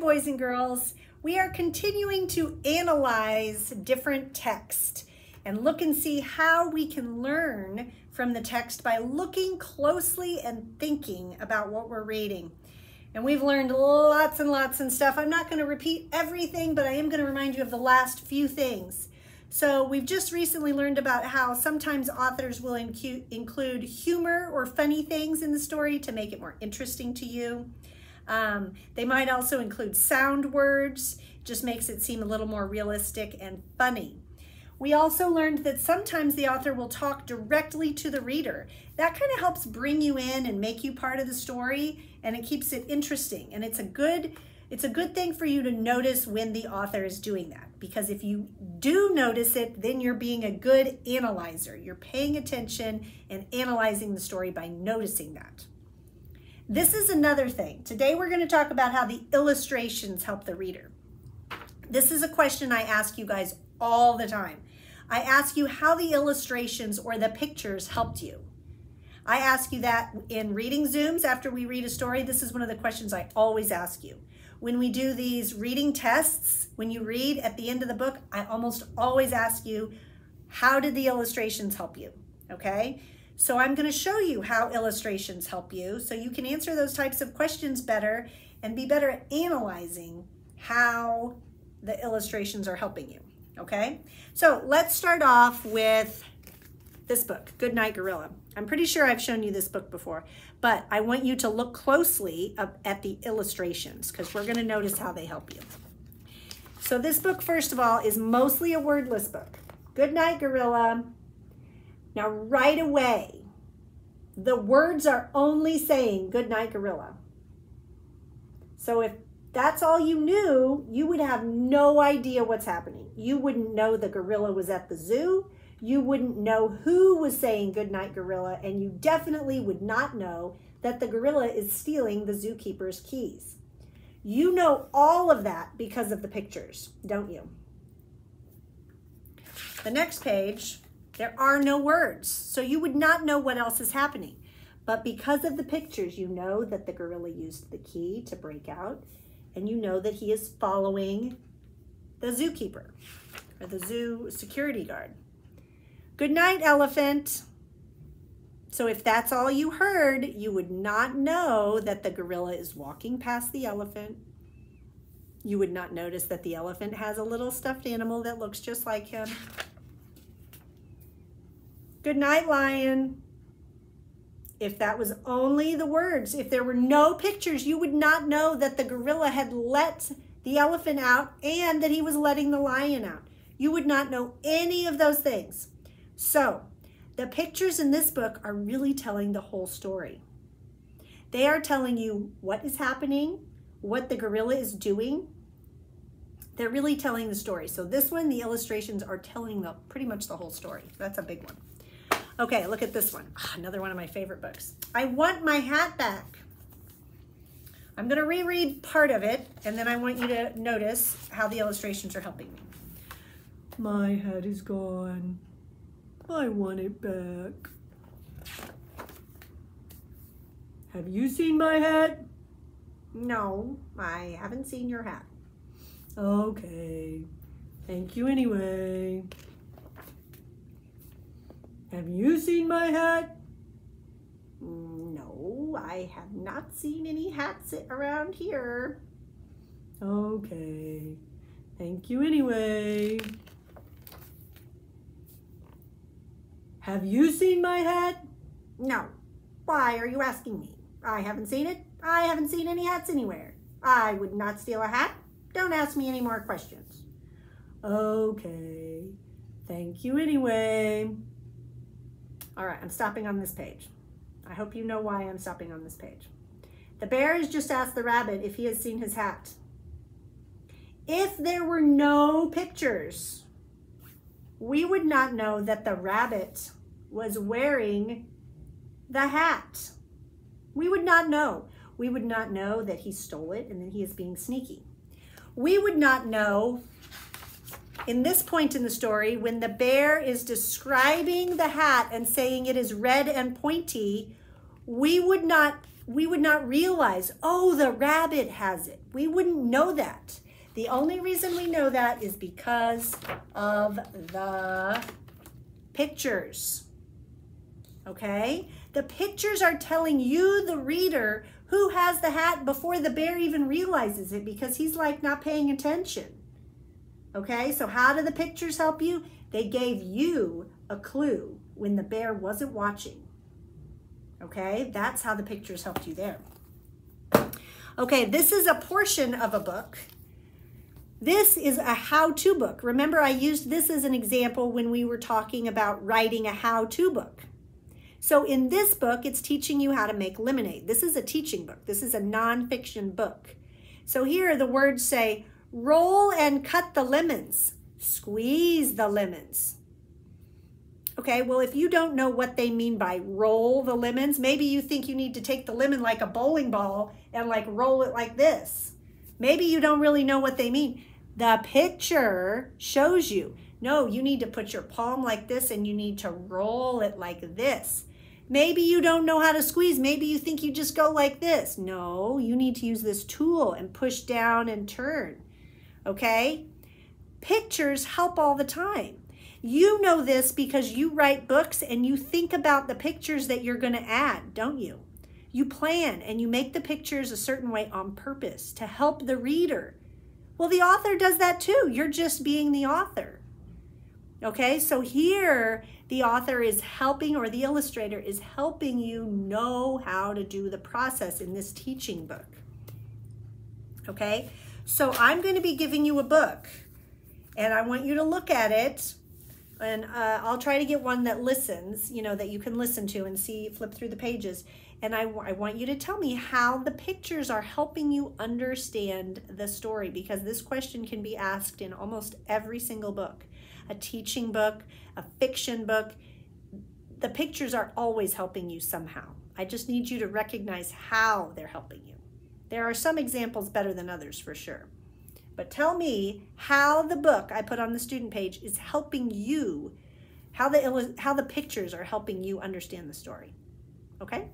Boys and girls. We are continuing to analyze different text and look and see how we can learn from the text by looking closely and thinking about what we're reading. And we've learned lots and lots and stuff. I'm not going to repeat everything, but I am going to remind you of the last few things. So we've just recently learned about how sometimes authors will include humor or funny things in the story to make it more interesting to you. Um, they might also include sound words, just makes it seem a little more realistic and funny. We also learned that sometimes the author will talk directly to the reader. That kind of helps bring you in and make you part of the story and it keeps it interesting. And it's a good it's a good thing for you to notice when the author is doing that because if you do notice it, then you're being a good analyzer. You're paying attention and analyzing the story by noticing that. This is another thing. Today we're going to talk about how the illustrations help the reader. This is a question I ask you guys all the time. I ask you how the illustrations or the pictures helped you. I ask you that in reading Zooms after we read a story. This is one of the questions I always ask you. When we do these reading tests, when you read at the end of the book, I almost always ask you, how did the illustrations help you? Okay? So I'm going to show you how illustrations help you so you can answer those types of questions better and be better at analyzing how the illustrations are helping you, okay? So let's start off with this book, Good Night Gorilla. I'm pretty sure I've shown you this book before, but I want you to look closely at the illustrations because we're going to notice how they help you. So this book, first of all, is mostly a wordless book. Good Night Gorilla now, right away, the words are only saying good night, gorilla. So if that's all you knew, you would have no idea what's happening. You wouldn't know the gorilla was at the zoo. You wouldn't know who was saying good night, gorilla. And you definitely would not know that the gorilla is stealing the zookeeper's keys. You know all of that because of the pictures, don't you? The next page there are no words, so you would not know what else is happening. But because of the pictures, you know that the gorilla used the key to break out, and you know that he is following the zookeeper or the zoo security guard. Good night, elephant. So if that's all you heard, you would not know that the gorilla is walking past the elephant. You would not notice that the elephant has a little stuffed animal that looks just like him. Good night, lion. If that was only the words, if there were no pictures, you would not know that the gorilla had let the elephant out and that he was letting the lion out. You would not know any of those things. So, the pictures in this book are really telling the whole story. They are telling you what is happening, what the gorilla is doing. They're really telling the story. So this one, the illustrations are telling the pretty much the whole story. That's a big one. Okay, look at this one. Oh, another one of my favorite books. I want my hat back. I'm going to reread part of it, and then I want you to notice how the illustrations are helping me. My hat is gone. I want it back. Have you seen my hat? No, I haven't seen your hat. Okay. Thank you anyway. Have you seen my hat? No, I have not seen any hats around here. Okay, thank you anyway. Have you seen my hat? No. Why are you asking me? I haven't seen it. I haven't seen any hats anywhere. I would not steal a hat. Don't ask me any more questions. Okay. Thank you anyway. All right, I'm stopping on this page. I hope you know why I'm stopping on this page. The bear has just asked the rabbit if he has seen his hat. If there were no pictures, we would not know that the rabbit was wearing the hat. We would not know. We would not know that he stole it and that he is being sneaky. We would not know in this point in the story, when the bear is describing the hat and saying it is red and pointy, we would not we would not realize, oh, the rabbit has it. We wouldn't know that. The only reason we know that is because of the pictures. Okay? The pictures are telling you, the reader, who has the hat before the bear even realizes it because he's like not paying attention. Okay, so how do the pictures help you? They gave you a clue when the bear wasn't watching. Okay, that's how the pictures helped you there. Okay, this is a portion of a book. This is a how-to book. Remember, I used this as an example when we were talking about writing a how-to book. So in this book, it's teaching you how to make lemonade. This is a teaching book. This is a nonfiction book. So here the words say, roll and cut the lemons, squeeze the lemons. Okay, well, if you don't know what they mean by roll the lemons, maybe you think you need to take the lemon like a bowling ball and like roll it like this. Maybe you don't really know what they mean. The picture shows you. No, you need to put your palm like this and you need to roll it like this. Maybe you don't know how to squeeze. Maybe you think you just go like this. No, you need to use this tool and push down and turn. Okay? Pictures help all the time. You know this because you write books and you think about the pictures that you're going to add, don't you? You plan and you make the pictures a certain way on purpose to help the reader. Well, the author does that too. You're just being the author. Okay, so here the author is helping or the illustrator is helping you know how to do the process in this teaching book. Okay, so I'm going to be giving you a book and I want you to look at it and uh, I'll try to get one that listens, you know, that you can listen to and see, flip through the pages. And I, I want you to tell me how the pictures are helping you understand the story because this question can be asked in almost every single book a teaching book, a fiction book. The pictures are always helping you somehow. I just need you to recognize how they're helping you. There are some examples better than others for sure. But tell me how the book I put on the student page is helping you, how the, how the pictures are helping you understand the story. Okay?